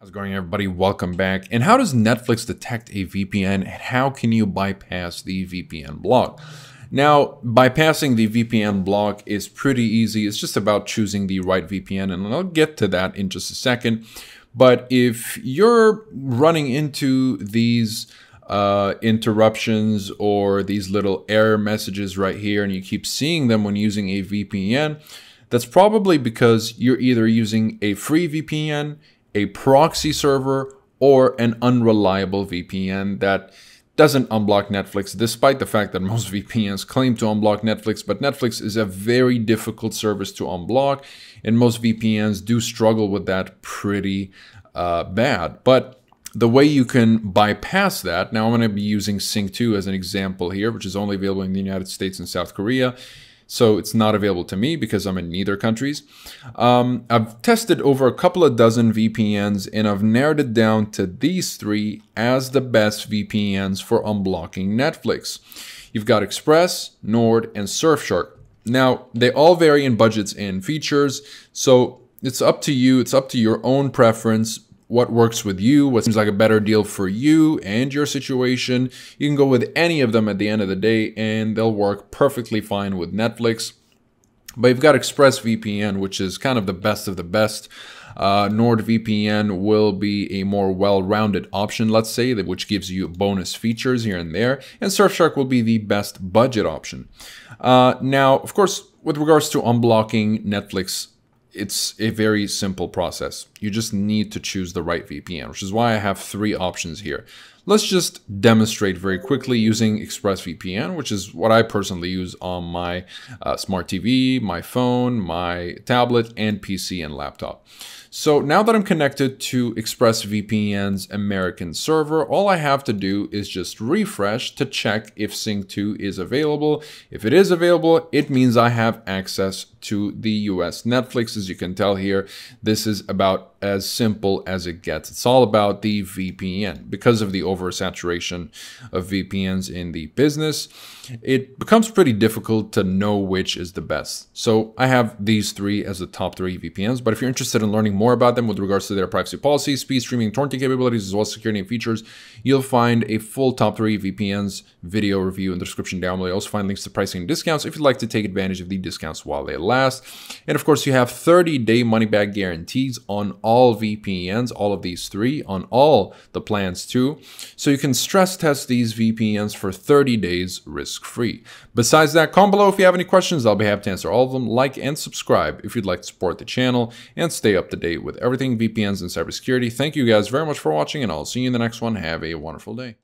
How's it going everybody? Welcome back. And how does Netflix detect a VPN and how can you bypass the VPN block? Now, bypassing the VPN block is pretty easy. It's just about choosing the right VPN and I'll get to that in just a second. But if you're running into these uh, interruptions or these little error messages right here and you keep seeing them when using a VPN, that's probably because you're either using a free VPN, a proxy server, or an unreliable VPN that doesn't unblock Netflix, despite the fact that most VPNs claim to unblock Netflix, but Netflix is a very difficult service to unblock, and most VPNs do struggle with that pretty uh, bad. But the way you can bypass that, now I'm going to be using Sing 2 as an example here, which is only available in the United States and South Korea so it's not available to me because I'm in neither countries. Um, I've tested over a couple of dozen VPNs and I've narrowed it down to these three as the best VPNs for unblocking Netflix. You've got Express, Nord, and Surfshark. Now, they all vary in budgets and features, so it's up to you, it's up to your own preference what works with you, what seems like a better deal for you and your situation. You can go with any of them at the end of the day and they'll work perfectly fine with Netflix. But you've got ExpressVPN, which is kind of the best of the best. Uh, NordVPN will be a more well-rounded option, let's say, that which gives you bonus features here and there. And Surfshark will be the best budget option. Uh, now, of course, with regards to unblocking Netflix it's a very simple process. You just need to choose the right VPN, which is why I have three options here. Let's just demonstrate very quickly using ExpressVPN, which is what I personally use on my uh, smart TV, my phone, my tablet, and PC and laptop. So now that I'm connected to ExpressVPN's American server, all I have to do is just refresh to check if Sing 2 is available. If it is available, it means I have access to the US Netflix. As you can tell here, this is about as simple as it gets. It's all about the VPN. Because of the oversaturation of VPNs in the business, it becomes pretty difficult to know which is the best. So I have these three as the top three VPNs, but if you're interested in learning more about them with regards to their privacy policy, speed streaming, torrenting capabilities, as well as security and features, you'll find a full top three VPNs video review in the description down below. You'll also find links to pricing and discounts if you'd like to take advantage of the discounts while they last. And of course, you have 30-day money-back guarantees on all VPNs, all of these three, on all the plans too. So you can stress test these VPNs for 30 days risk-free. Besides that, comment below if you have any questions. I'll be happy to answer all of them. Like and subscribe if you'd like to support the channel and stay up to date with everything VPNs and cybersecurity. Thank you guys very much for watching, and I'll see you in the next one. Have a wonderful day.